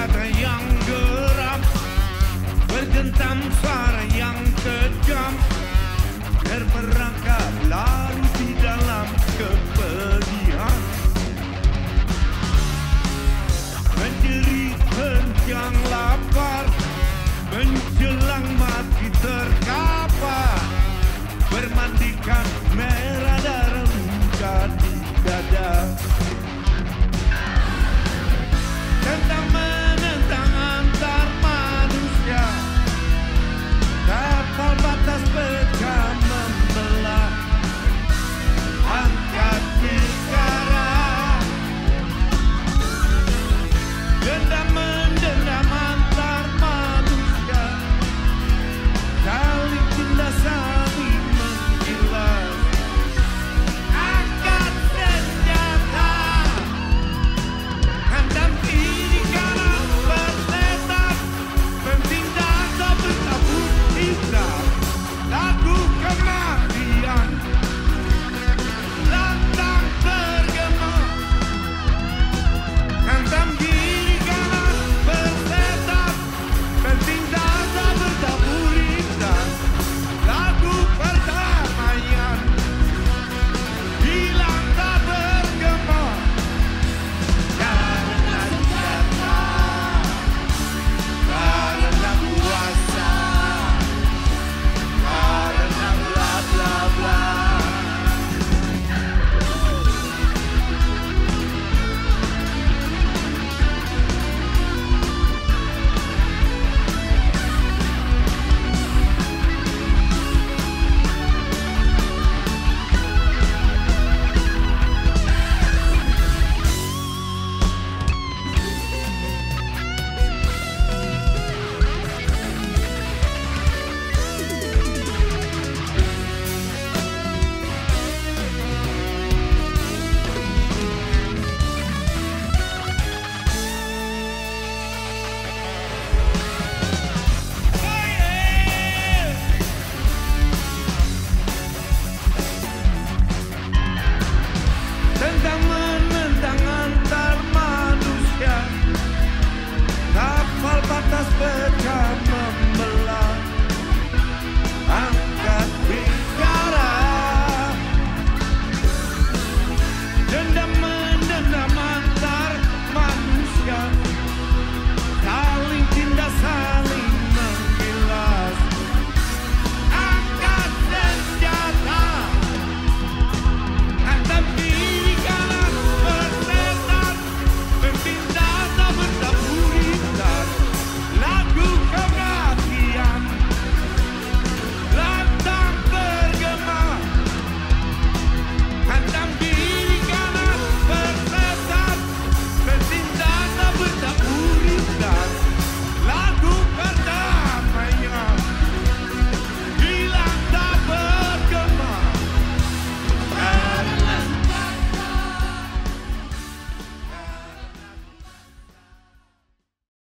senjata yang geram. Bergentam suara yang kejam. Terperangkap lalu di dalam kepedihan. Menjerit kencang lapar. Menjelang mati terkapar. Bermandikan merah darah luka di dada. Tendang